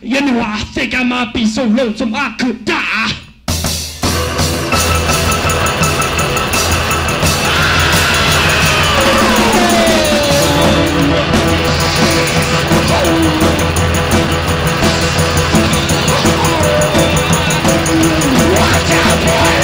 You know, I think I might be so lonesome I could die. Watch out, boy!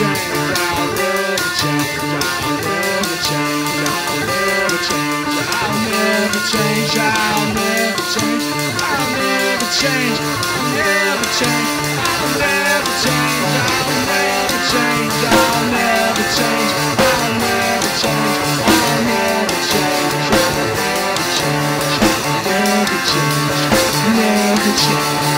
change, I'll never change, I'll never change, I'll never change, I'll never change, I'll never change, I'll never change, I'll never change, I'll never change, I'll never change, I'll never change, I'll never change, I'll never change.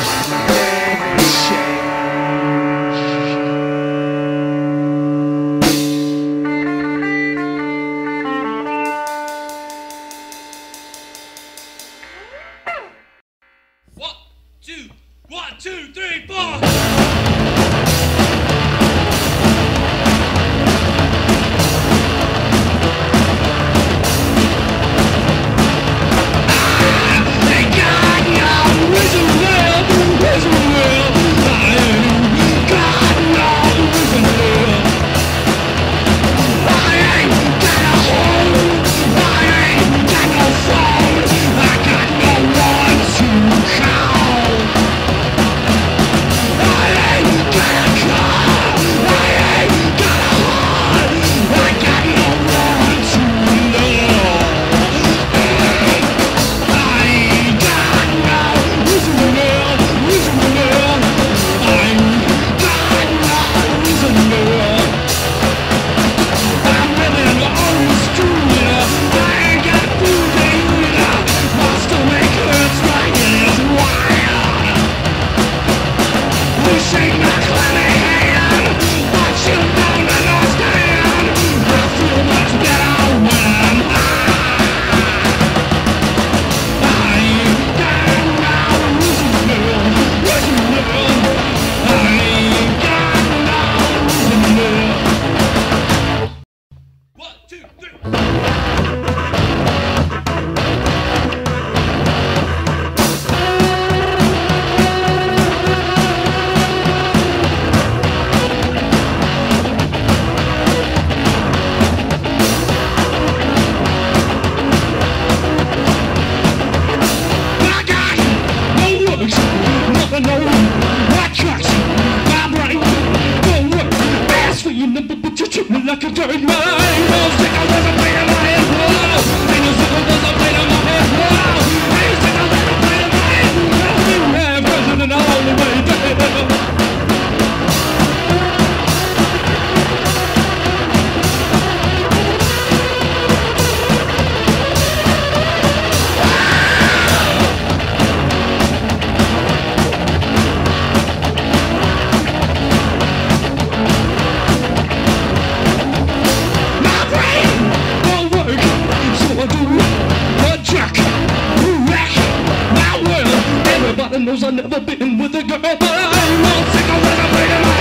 knows I've never been with a girl. I won't take a